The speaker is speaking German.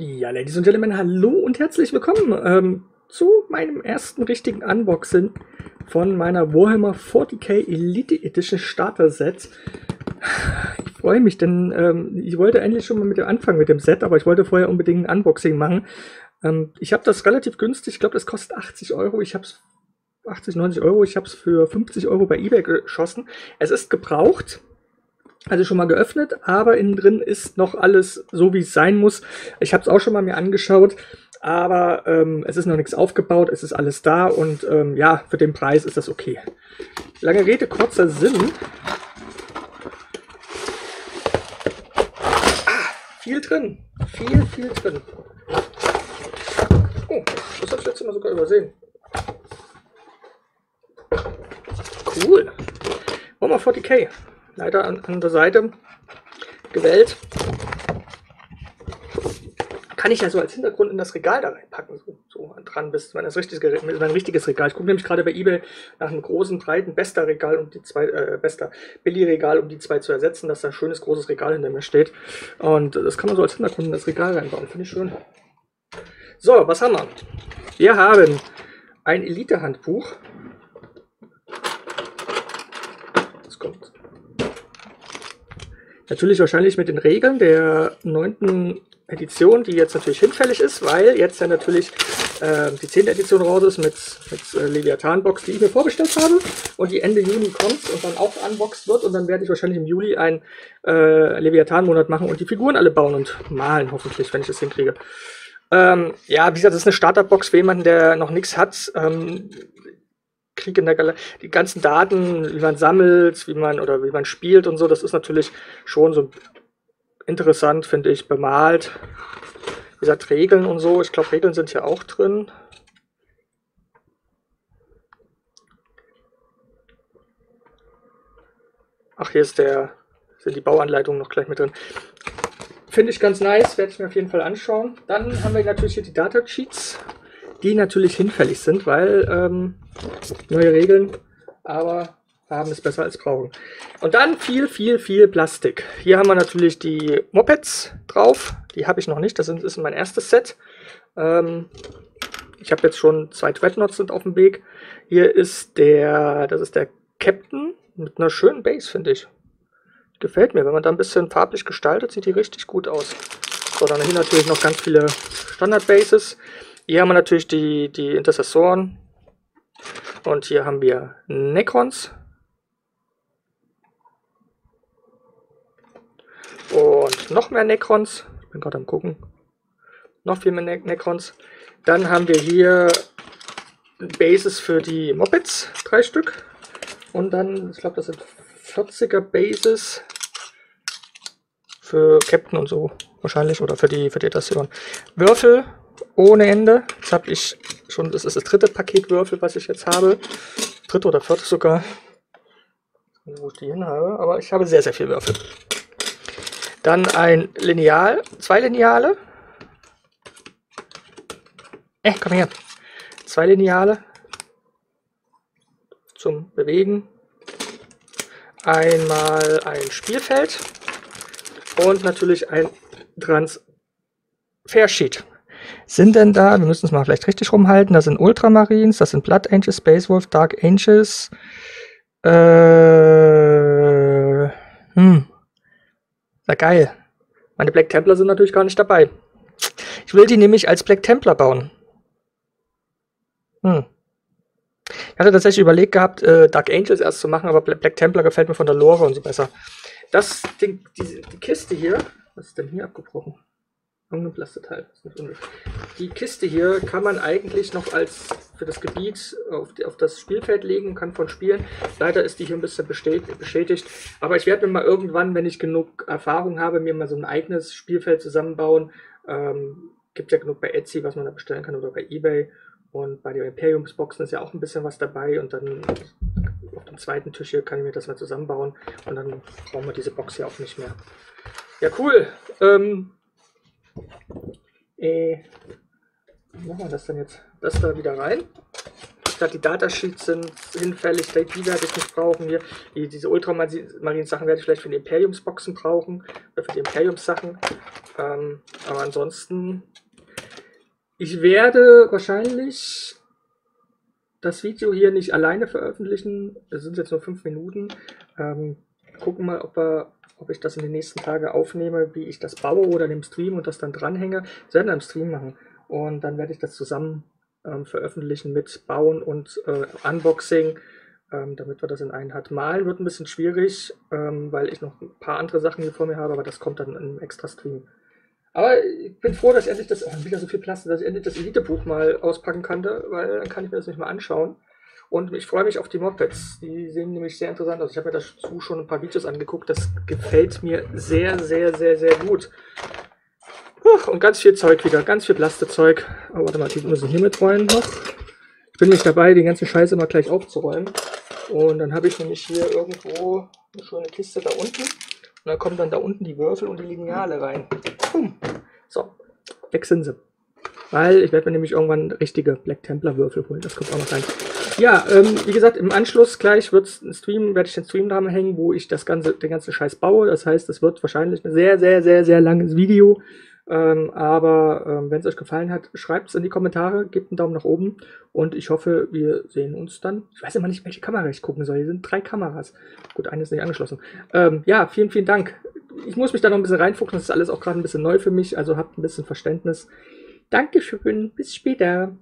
Ja, Ladies und Gentlemen, hallo und herzlich willkommen ähm, zu meinem ersten richtigen Unboxing von meiner Warhammer 40k Elite Edition Starter Set. Ich freue mich, denn ähm, ich wollte eigentlich schon mal mit dem Anfang mit dem Set, aber ich wollte vorher unbedingt ein Unboxing machen. Ähm, ich habe das relativ günstig, ich glaube, das kostet 80 Euro. Ich habe es 80, 90 Euro. Ich habe es für 50 Euro bei eBay geschossen. Es ist gebraucht. Also schon mal geöffnet, aber innen drin ist noch alles so, wie es sein muss. Ich habe es auch schon mal mir angeschaut, aber ähm, es ist noch nichts aufgebaut, es ist alles da und ähm, ja, für den Preis ist das okay. Lange Rede, kurzer Sinn. Ah, viel drin, viel, viel drin. Oh, das habe ich letztes Mal sogar übersehen. Cool. Warhammer 40k leider an, an der Seite gewählt. Kann ich ja so als Hintergrund in das Regal da reinpacken, so, so dran bis mein, das richtige, mein richtiges Regal. Ich gucke nämlich gerade bei eBay nach einem großen, breiten Bester-Regal, um die zwei, äh, Bester Billy-Regal, um die zwei zu ersetzen, dass da ein schönes, großes Regal hinter mir steht. Und das kann man so als Hintergrund in das Regal reinbauen. Finde ich schön. So, was haben wir? Wir haben ein Elite-Handbuch. Das kommt Natürlich wahrscheinlich mit den Regeln der neunten Edition, die jetzt natürlich hinfällig ist, weil jetzt ja natürlich äh, die zehnte Edition raus ist mit, mit äh, Leviathan-Box, die ich mir vorbestellt habe und die Ende Juni kommt und dann auch unboxed wird und dann werde ich wahrscheinlich im Juli einen äh, Leviathan-Monat machen und die Figuren alle bauen und malen, hoffentlich, wenn ich das hinkriege. Ähm, ja, wie gesagt, das ist eine Starterbox für jemanden, der noch nichts hat. Ähm, Krieg in der Galaxie, die ganzen Daten, wie man sammelt, wie man oder wie man spielt und so, das ist natürlich schon so interessant, finde ich, bemalt. Wie gesagt, Regeln und so. Ich glaube, Regeln sind hier auch drin. Ach, hier ist der, sind die Bauanleitungen noch gleich mit drin. Finde ich ganz nice, werde ich mir auf jeden Fall anschauen. Dann haben wir natürlich hier die Data Sheets die natürlich hinfällig sind, weil ähm, neue Regeln, aber haben ist besser als brauchen. Und dann viel, viel, viel Plastik. Hier haben wir natürlich die Mopeds drauf. Die habe ich noch nicht. Das ist mein erstes Set. Ähm, ich habe jetzt schon zwei Dreadnoughts sind auf dem Weg. Hier ist der, das ist der Captain mit einer schönen Base, finde ich. Gefällt mir. Wenn man da ein bisschen farblich gestaltet, sieht die richtig gut aus. So, dann hier natürlich noch ganz viele Standard-Bases. Hier haben wir natürlich die, die Intercessoren. Und hier haben wir Necrons. Und noch mehr Necrons. Ich bin gerade am gucken. Noch viel mehr ne Necrons. Dann haben wir hier Bases für die Mopeds. Drei Stück. Und dann, ich glaube, das sind 40er Bases für Captain und so wahrscheinlich oder für die für die Station. Würfel ohne Ende. Jetzt habe ich schon, das ist das dritte Paket Würfel, was ich jetzt habe. Dritte oder vierte sogar. Wo ich die hin habe. Aber ich habe sehr, sehr viel Würfel. Dann ein Lineal, zwei Lineale. Eh, komm her. Zwei Lineale zum Bewegen. Einmal ein Spielfeld und natürlich ein Transfer-Sheet sind denn da, wir müssen es mal vielleicht richtig rumhalten, das sind Ultramarines, das sind Blood Angels, Space Wolf, Dark Angels, äh, hm, na geil. Meine Black Templar sind natürlich gar nicht dabei. Ich will die nämlich als Black Templar bauen. Hm. Ich hatte tatsächlich überlegt gehabt, äh, Dark Angels erst zu machen, aber Black Templar gefällt mir von der Lore und so besser. Das Ding, die, die Kiste hier, was ist denn hier abgebrochen? Irgendein Plasteteil. Die Kiste hier kann man eigentlich noch als für das Gebiet auf, die, auf das Spielfeld legen und kann von spielen. Leider ist die hier ein bisschen beschädigt. Aber ich werde mir mal irgendwann, wenn ich genug Erfahrung habe, mir mal so ein eigenes Spielfeld zusammenbauen. Ähm, gibt ja genug bei Etsy, was man da bestellen kann oder bei Ebay. Und bei den Imperiumsboxen ist ja auch ein bisschen was dabei. Und dann auf dem zweiten Tisch hier kann ich mir das mal zusammenbauen. Und dann brauchen wir diese Box hier auch nicht mehr. Ja, cool. Ähm, äh, wie machen wir das denn jetzt? Das da wieder rein. gesagt, die Datasheets sind hinfällig, die werde ich nicht brauchen hier. Die, diese Ultramarine-Sachen werde ich vielleicht für die Imperiumsboxen brauchen, oder für die Imperiums-Sachen. Ähm, aber ansonsten, ich werde wahrscheinlich das Video hier nicht alleine veröffentlichen. Es sind jetzt nur fünf Minuten. Ähm, gucken mal, ob, wir, ob ich das in den nächsten Tagen aufnehme, wie ich das baue oder in dem Stream und das dann dranhänge. Das werden wir im Stream machen. Und dann werde ich das zusammen ähm, veröffentlichen mit Bauen und äh, Unboxing, ähm, damit wir das in einen hat. Malen wird ein bisschen schwierig, ähm, weil ich noch ein paar andere Sachen hier vor mir habe, aber das kommt dann einem extra Stream. Aber ich bin froh, dass ich endlich das, oh, wieder so viel Plastik, dass ich endlich das Elite-Buch mal auspacken konnte, weil dann kann ich mir das nicht mal anschauen. Und ich freue mich auf die Mopeds. Die sehen nämlich sehr interessant aus. Ich habe mir dazu schon ein paar Videos angeguckt. Das gefällt mir sehr, sehr, sehr, sehr gut. Und ganz viel Zeug wieder, ganz viel Plastezeug. Aber warte mal, die müssen hier mit rein noch. Ich bin nicht dabei, die ganze Scheiße mal gleich aufzuräumen. Und dann habe ich nämlich hier irgendwo eine schöne Kiste da unten. Und dann kommen dann da unten die Würfel und die Lineale rein. Boom. So, weg sind sie. Weil ich werde mir nämlich irgendwann richtige Black Templar Würfel holen. Das kommt auch noch rein. Ja, ähm, wie gesagt, im Anschluss gleich wird's ein Stream, werde ich den Stream dran hängen, wo ich das ganze, den ganzen Scheiß baue. Das heißt, es wird wahrscheinlich ein sehr, sehr, sehr, sehr langes Video. Ähm, aber ähm, wenn es euch gefallen hat, schreibt es in die Kommentare, gebt einen Daumen nach oben und ich hoffe, wir sehen uns dann. Ich weiß immer nicht, welche Kamera ich gucken soll. Hier sind drei Kameras. Gut, eine ist nicht angeschlossen. Ähm, ja, vielen, vielen Dank. Ich muss mich da noch ein bisschen reinfuchsen. Das ist alles auch gerade ein bisschen neu für mich, also habt ein bisschen Verständnis. Dankeschön. Bis später.